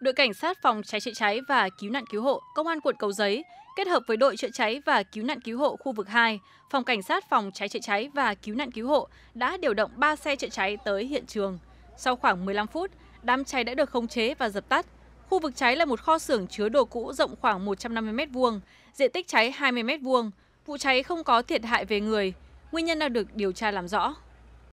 đội cảnh sát phòng cháy chữa cháy và cứu nạn cứu hộ công an quận Cầu Giấy kết hợp với đội chữa cháy và cứu nạn cứu hộ khu vực 2, phòng cảnh sát phòng cháy chữa cháy và cứu nạn cứu hộ đã điều động 3 xe chữa cháy tới hiện trường. Sau khoảng 15 phút, đám cháy đã được khống chế và dập tắt. Khu vực cháy là một kho xưởng chứa đồ cũ rộng khoảng 150 m2, diện tích cháy 20 m2. Vụ cháy không có thiệt hại về người, nguyên nhân đang được điều tra làm rõ.